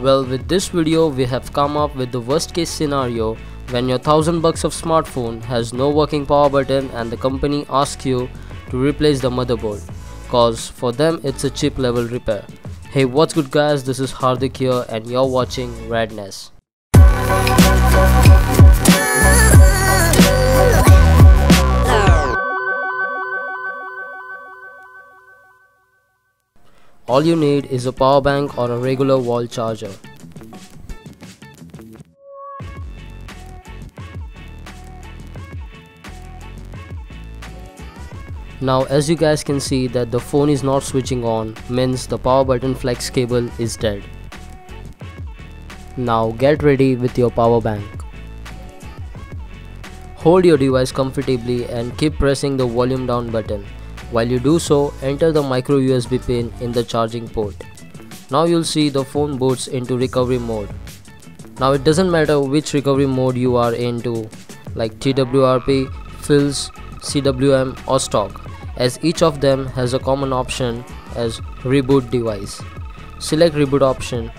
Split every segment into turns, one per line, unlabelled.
Well, with this video, we have come up with the worst case scenario when your 1000 bucks of smartphone has no working power button and the company asks you to replace the motherboard. Cause for them, it's a chip level repair. Hey, what's good, guys? This is Hardik here, and you're watching Radness. All you need is a power bank or a regular wall charger. Now as you guys can see that the phone is not switching on means the power button flex cable is dead. Now get ready with your power bank. Hold your device comfortably and keep pressing the volume down button. While you do so, enter the micro USB pin in the charging port. Now you'll see the phone boots into recovery mode. Now it doesn't matter which recovery mode you are into like TWRP, PhilZ, CWM or stock as each of them has a common option as reboot device. Select reboot option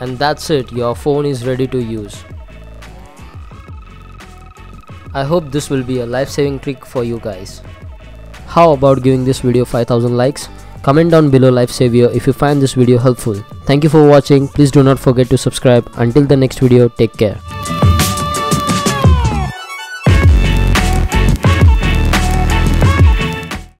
and that's it your phone is ready to use. I hope this will be a life-saving trick for you guys. How about giving this video 5000 likes? Comment down below life savior if you find this video helpful. Thank you for watching. Please do not forget to subscribe. Until the next video, take care.